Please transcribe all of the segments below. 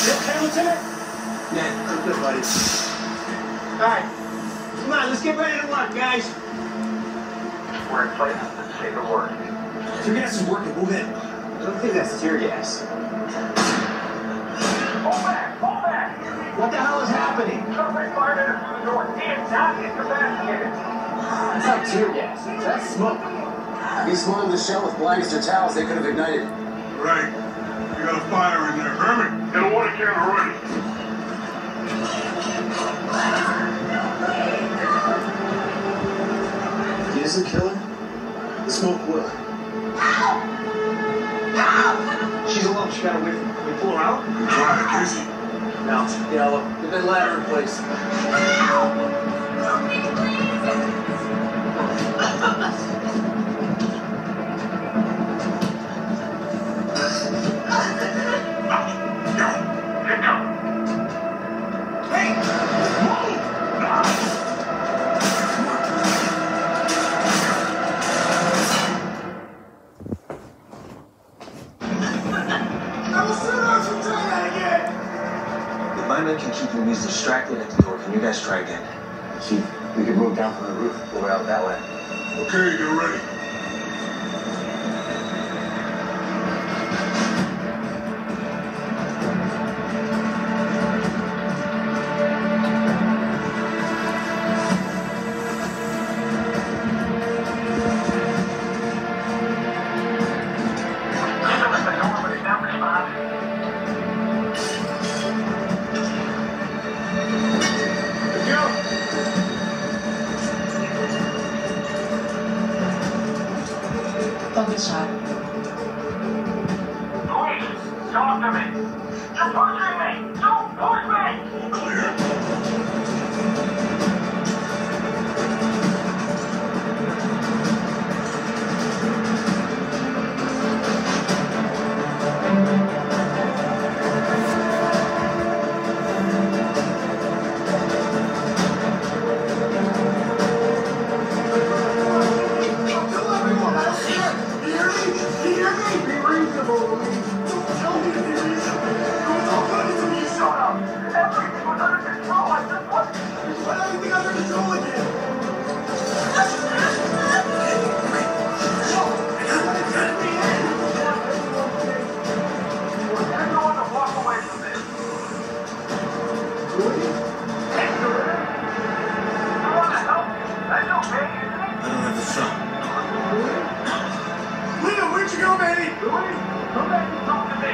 You okay, Lieutenant? Yeah, I'm good, buddy. All right. Come on, let's get ready to work, guys. We're in place. Say the word. Your gas is working. Move in. I don't think that's tear gas. Pull back! Pull back! What the hell is happening? Something fired at us from the north. It's not incapacitated. That's not tear gas. That's smoke. He smuggled the shell with blankets or towels they could have ignited. Right. He is the killer? The smoke will. She's alone. She got away from Can we pull her out? Try it, Casey. No. Yeah, look. Get that ladder in place. Get If can keep Louise distracted at the door, can you guys try again? See, we can move down from the roof. Go out that way. Okay, get ready. Don't get shot. Please, talk to me. You're pushing me. Don't push me. Clear. I don't have the shot. You baby? Come back and talk to me.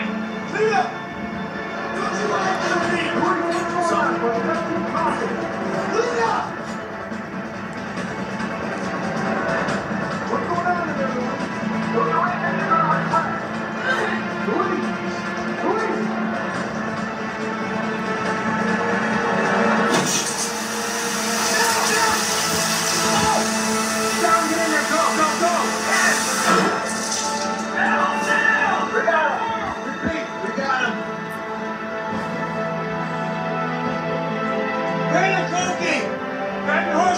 Lena! Don't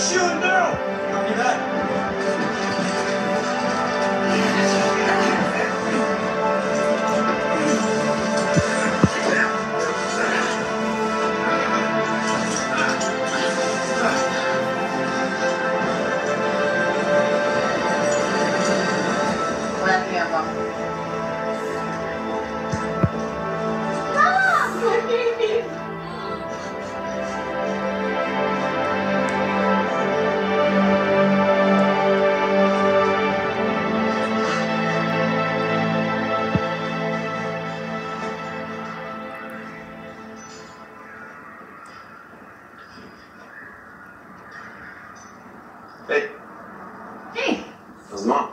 Horseshoe now! Copy that. How's mom?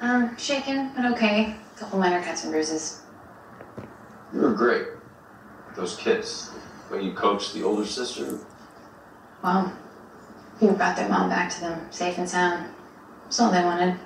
Um, shaken, but okay. A Couple minor cuts and bruises. You were great. Those kids. When you coached the older sister. Well, you brought their mom back to them, safe and sound. That's all they wanted.